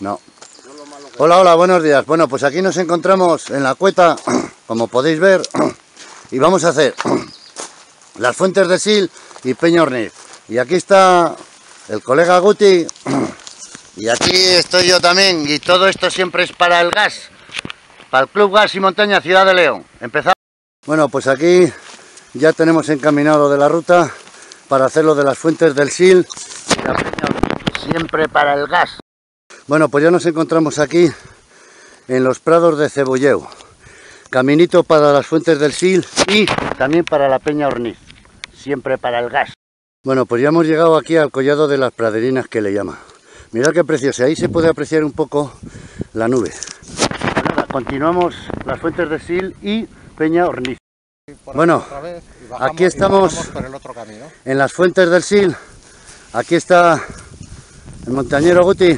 No. Hola, hola, buenos días. Bueno, pues aquí nos encontramos en la cueta, como podéis ver, y vamos a hacer las fuentes de Sil y Peña Orniz. Y aquí está el colega Guti, y aquí estoy yo también, y todo esto siempre es para el gas, para el Club Gas y Montaña Ciudad de León. Empezamos. Bueno, pues aquí ya tenemos encaminado de la ruta para hacer lo de las fuentes del Sil y la Peña Orniz, siempre para el gas. Bueno, pues ya nos encontramos aquí en los prados de Cebolleu. Caminito para las fuentes del Sil y también para la Peña Orniz. Siempre para el gas. Bueno, pues ya hemos llegado aquí al collado de las praderinas que le llama. Mirad qué precioso. Ahí se puede apreciar un poco la nube. Pues nada, continuamos las fuentes del Sil y Peña Orniz. Bueno, aquí estamos en las fuentes del Sil. Aquí está el montañero Guti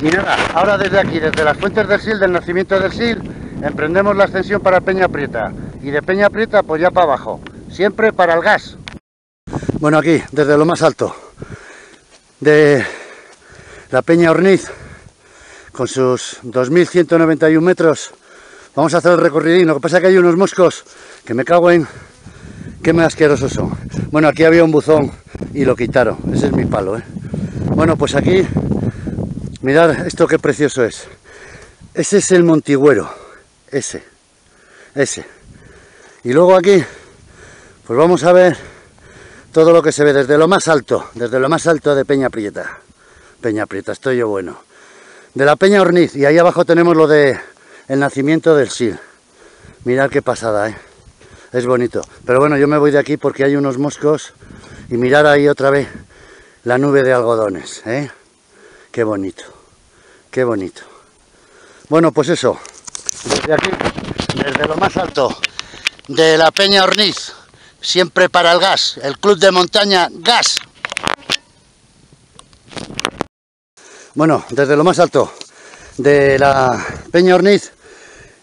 y nada, ahora desde aquí, desde las fuentes del Sil, del nacimiento del Sil, emprendemos la ascensión para Peña Prieta. Y de Peña Prieta, pues ya para abajo. Siempre para el gas. Bueno, aquí, desde lo más alto de la Peña Orniz, con sus 2.191 metros, vamos a hacer el recorrido. Lo que pasa es que hay unos moscos que me cago en... Qué más asquerosos son. Bueno, aquí había un buzón y lo quitaron. Ese es mi palo, ¿eh? Bueno, pues aquí Mirad esto qué precioso es. Ese es el montigüero. Ese. Ese. Y luego aquí, pues vamos a ver todo lo que se ve desde lo más alto, desde lo más alto de Peña Prieta. Peña Prieta, estoy yo bueno. De la Peña Orniz, y ahí abajo tenemos lo de el nacimiento del Sil. Mirad qué pasada, ¿eh? Es bonito. Pero bueno, yo me voy de aquí porque hay unos moscos y mirar ahí otra vez la nube de algodones, ¿eh? Qué bonito, qué bonito. Bueno, pues eso, desde aquí, desde lo más alto de la Peña Orniz, siempre para el gas, el club de montaña Gas. Bueno, desde lo más alto de la Peña Orniz,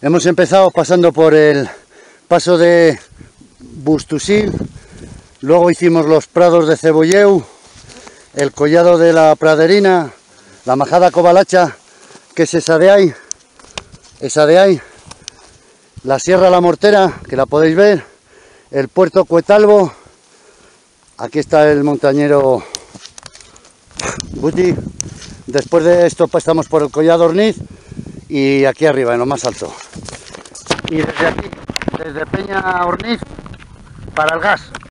hemos empezado pasando por el paso de Bustusil, luego hicimos los prados de Cebolleu, el collado de la Praderina, la majada cobalacha, que es esa de ahí, esa de ahí, la Sierra La Mortera, que la podéis ver, el puerto Cuetalbo, aquí está el montañero Guti, después de esto pasamos por el Collado Orniz y aquí arriba, en lo más alto. Y desde aquí, desde Peña Orniz, para el gas.